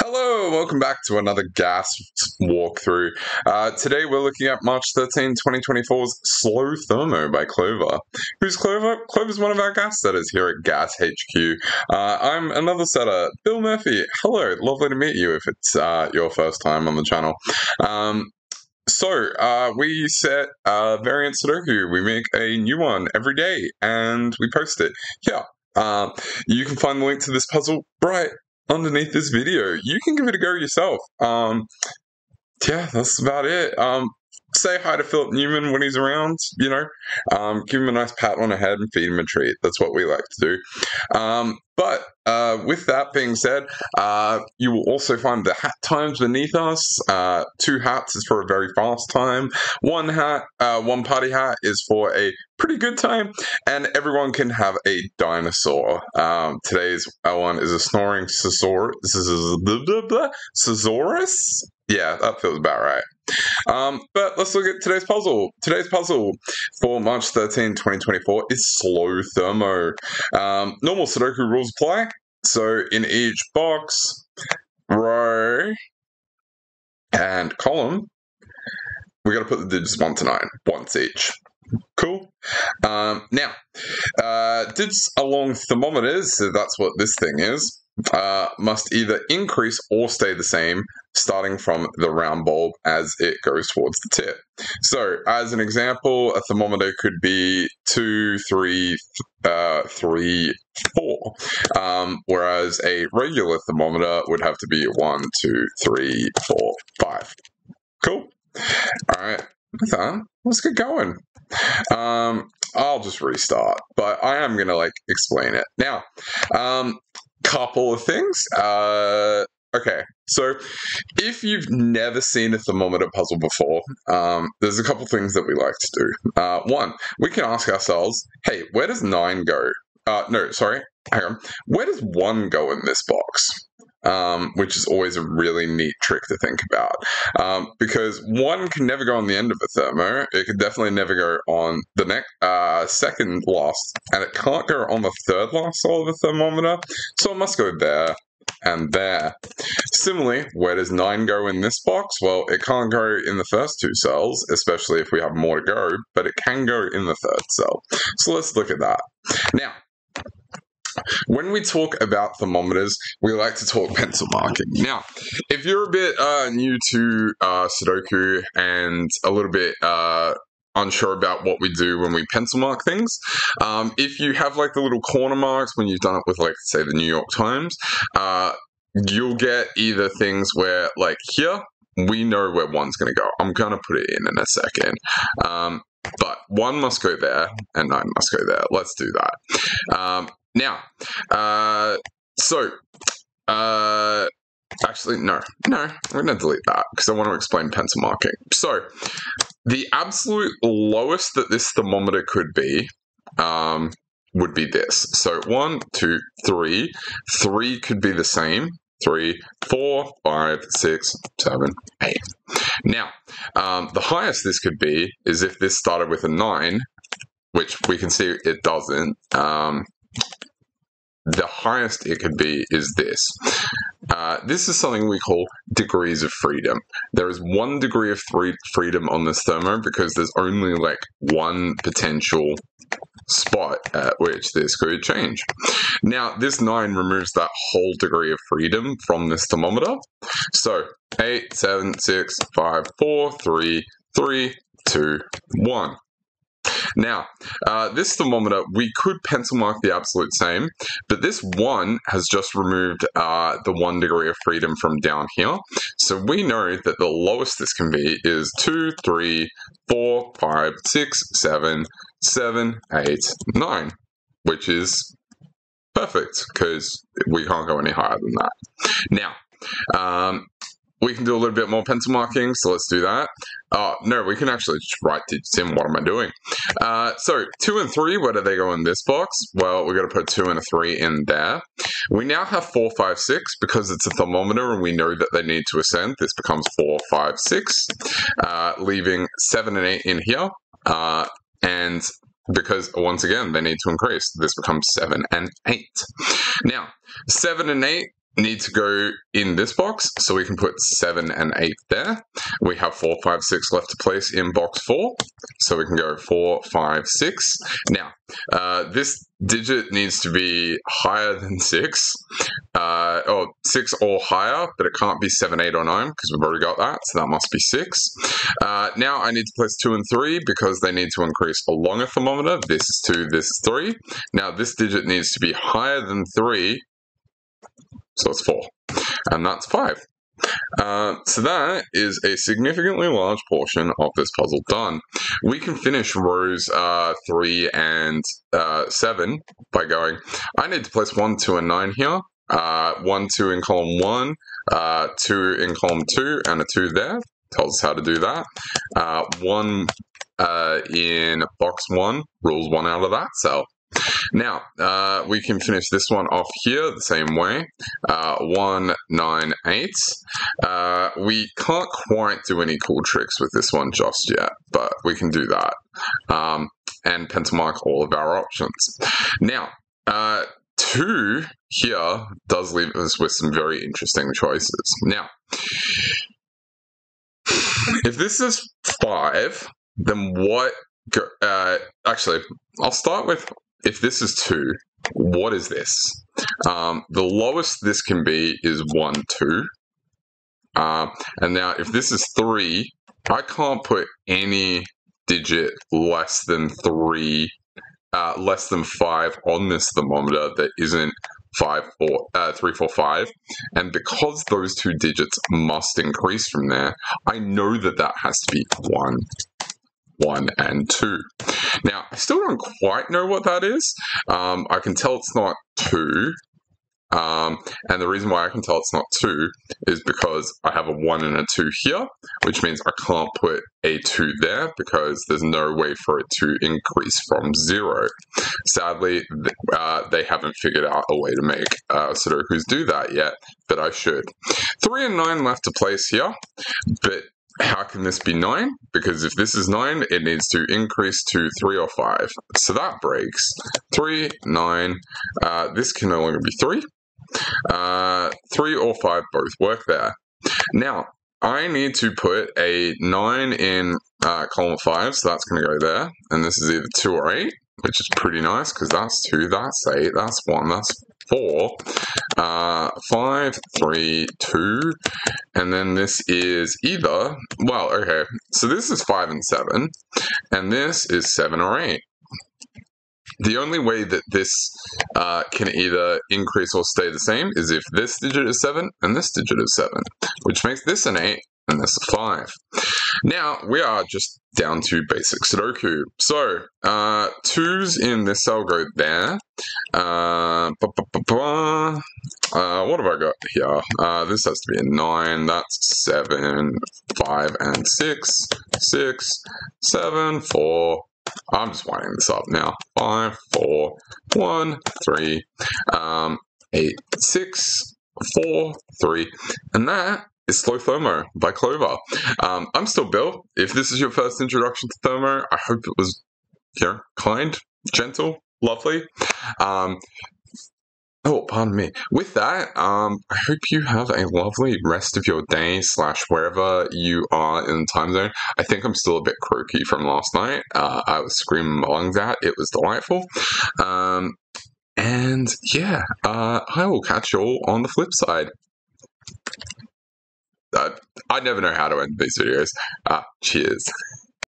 Hello, welcome back to another gas walkthrough. Uh, today we're looking at March 13, 2024's Slow Thermo by Clover. Who's Clover? Clover's one of our gas setters here at Gas HQ. Uh, I'm another setter, Bill Murphy. Hello, lovely to meet you if it's uh, your first time on the channel. Um, so, uh, we set uh, variant Sudoku. We make a new one every day and we post it. Yeah. Uh, you can find the link to this puzzle right underneath this video. You can give it a go yourself. Um, yeah, that's about it. Um, say hi to Philip Newman when he's around, you know, um, give him a nice pat on the head and feed him a treat. That's what we like to do. Um, but uh, with that being said, uh, you will also find the hat times beneath us. Uh, two hats is for a very fast time. One hat, uh, one party hat is for a pretty good time, and everyone can have a dinosaur. Um, today's one is a snoring blah, Caesaurus. Yeah, that feels about right. Um, but let's look at today's puzzle. Today's puzzle for March 13, 2024 is Slow Thermo. Um, normal Sudoku rules apply. So in each box, row, and column, we got to put the digits 1 to 9, once each. Cool. Um, now, uh, dids along thermometers, so that's what this thing is uh, must either increase or stay the same starting from the round bulb as it goes towards the tip. So, as an example, a thermometer could be two, three, uh, three, four, um, whereas a regular thermometer would have to be one, two, three, four, five. Cool. All right. Let's get going. Um, I'll just restart, but I am going to like explain it. Now, um, couple of things. Uh, okay, so if you've never seen a thermometer puzzle before, um, there's a couple things that we like to do. Uh, one, we can ask ourselves, hey, where does nine go? Uh, no, sorry, hang on. Where does one go in this box? Um, which is always a really neat trick to think about. Um, because one can never go on the end of a thermo, it can definitely never go on the next uh, second last, and it can't go on the third last of a thermometer, so it must go there and there. Similarly, where does 9 go in this box? Well, it can't go in the first two cells, especially if we have more to go, but it can go in the third cell. So let's look at that. Now, when we talk about thermometers, we like to talk pencil marking. Now, if you're a bit uh, new to uh, Sudoku and a little bit uh, unsure about what we do when we pencil mark things, um, if you have like the little corner marks when you've done it with, like, say, the New York Times, uh, you'll get either things where, like, here, we know where one's going to go. I'm going to put it in in a second. Um, but one must go there and nine must go there. Let's do that. Um, now, uh, so, uh, actually, no, no, we're going to delete that because I want to explain pencil marking. So, the absolute lowest that this thermometer could be um, would be this. So, one, two, three. Three could be the same. Three, four, five, six, seven, eight. Now, um, the highest this could be is if this started with a nine, which we can see it doesn't. Um, the highest it could be is this. Uh, this is something we call degrees of freedom. There is one degree of free- freedom on this thermo because there's only like one potential spot at which this could change. Now, this 9 removes that whole degree of freedom from this thermometer. So, 8, 7, 6, 5, 4, 3, 3, 2, 1. Now, uh, this thermometer, we could pencil mark the absolute same, but this one has just removed uh, the one degree of freedom from down here. So we know that the lowest this can be is 2, 3, 4, 5, 6, 7, 7, 8, 9, which is perfect because we can't go any higher than that. Now, um, we can do a little bit more pencil marking, so let's do that. Oh, no, we can actually just write digits in. What am I doing? Uh, so, 2 and 3, where do they go in this box? Well, we're going to put 2 and a 3 in there. We now have four, five, six, because it's a thermometer and we know that they need to ascend. This becomes four, five, six, uh, leaving 7 and 8 in here. Uh, and because once again they need to increase this becomes 7 and 8 now 7 and 8 need to go in this box, so we can put 7 and 8 there. We have 4, 5, 6 left to place in box 4, so we can go 4, 5, 6. Now, uh, this digit needs to be higher than 6, uh, or 6 or higher, but it can't be 7, 8, or 9, because we've already got that, so that must be 6. Uh, now I need to place 2 and 3, because they need to increase along a thermometer. This is 2, this is 3. Now this digit needs to be higher than 3, so it's 4. And that's 5. Uh, so that is a significantly large portion of this puzzle done. We can finish rows uh, 3 and uh, 7 by going, I need to place 1, 2, and 9 here. Uh, 1, 2 in column 1, uh, 2 in column 2, and a 2 there. Tells us how to do that. Uh, 1 in box 1 rules 1 out of that cell. Now, uh, we can finish this one off here the same way. Uh, 198. Uh, we can't quite do any cool tricks with this one just yet, but we can do that. Um, and pencil mark all of our options. Now, uh, 2 here does leave us with some very interesting choices. Now, if this is 5, then what uh, actually, I'll start with if this is two, what is this? Um, the lowest this can be is one, two. Uh, and now if this is three, I can't put any digit less than three, uh, less than five on this thermometer that isn't five or uh, three, four, five. And because those two digits must increase from there, I know that that has to be one, 1 and 2. Now, I still don't quite know what that is. Um, I can tell it's not 2. Um, and the reason why I can tell it's not 2 is because I have a 1 and a 2 here, which means I can't put a 2 there because there's no way for it to increase from 0. Sadly, uh, they haven't figured out a way to make uh, Sudokus do that yet, but I should. 3 and 9 left to place here, but how can this be 9? Because if this is 9, it needs to increase to 3 or 5. So that breaks. 3, 9. Uh, this can no longer be 3. Uh, 3 or 5 both work there. Now, I need to put a 9 in uh, column 5, so that's going to go there. And this is either 2 or 8, which is pretty nice because that's 2, that's 8, that's 1, that's four, uh, five, three, two, and then this is either, well, okay, so this is five and seven, and this is seven or eight. The only way that this uh, can either increase or stay the same is if this digit is 7 and this digit is 7, which makes this an 8 and this a 5. Now, we are just down to basic Sudoku. So, uh, 2's in this cell go there. Uh, uh, what have I got here? Uh, this has to be a 9. That's 7, 5, and 6. 6, 7, 4, I'm just winding this up now. Five, four, one, three, um, eight, six, four, three, and that is Slow Thermo by Clover. Um, I'm still Bill. If this is your first introduction to Thermo, I hope it was you know, kind, gentle, lovely. Um, oh, pardon me. With that, um, I hope you have a lovely rest of your day slash wherever you are in the time zone. I think I'm still a bit croaky from last night. Uh, I was screaming my lungs out. It was delightful. Um, and yeah, uh, I will catch you all on the flip side. I never know how to end these videos. Uh, cheers.